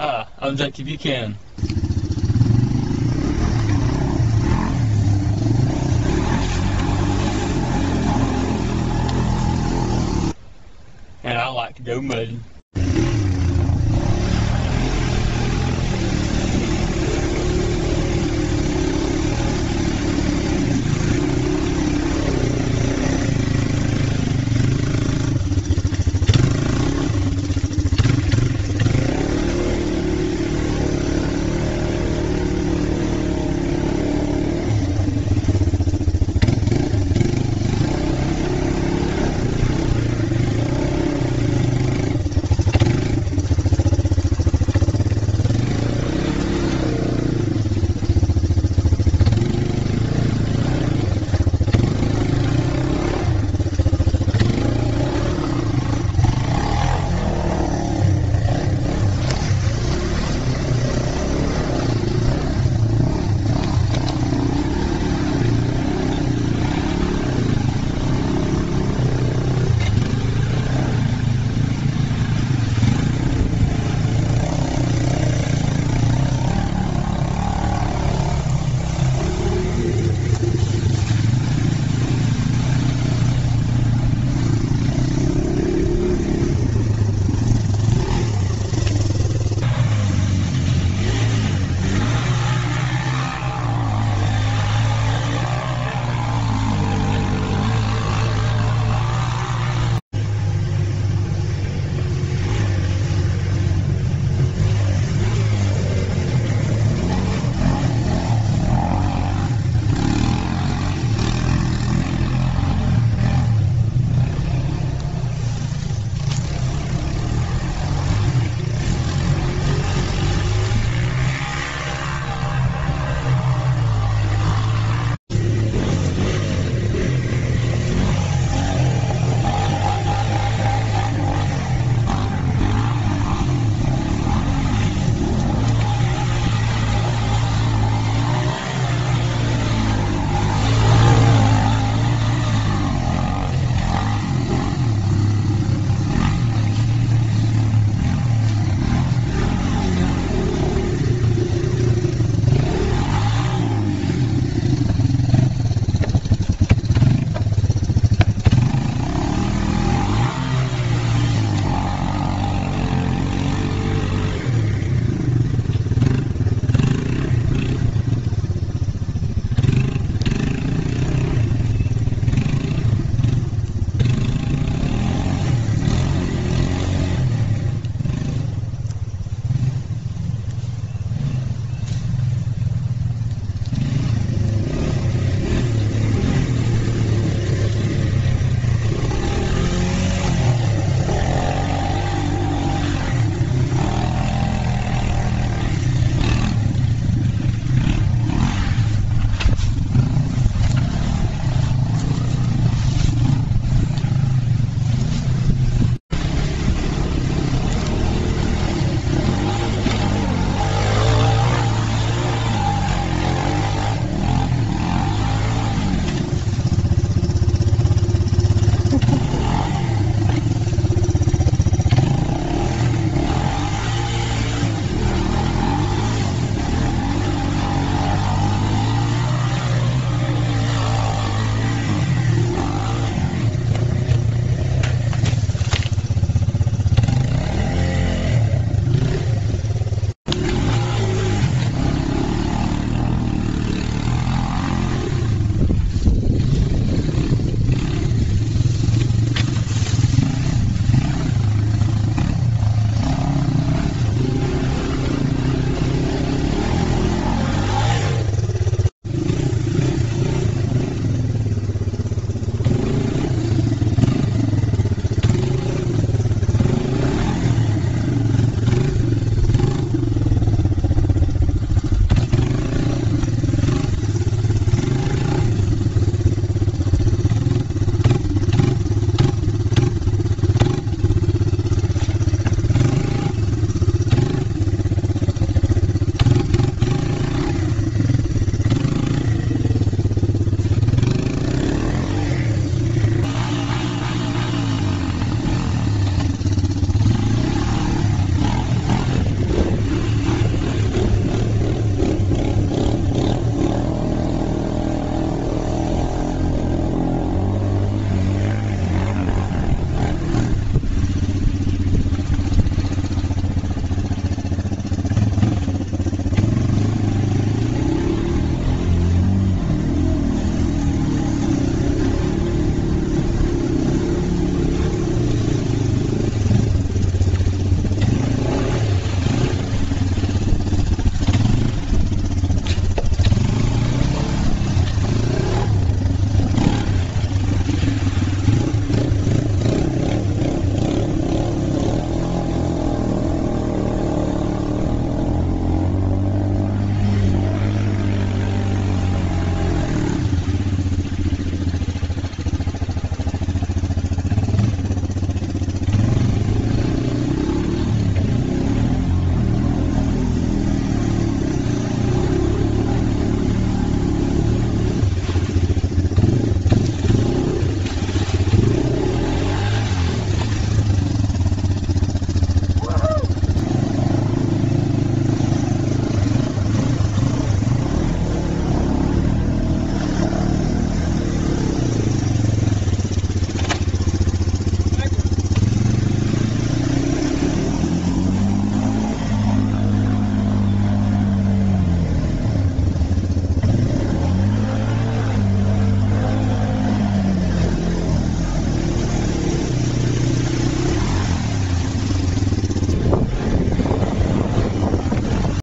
Hi, I'm Jackie Buchanan. And I like to go mudding.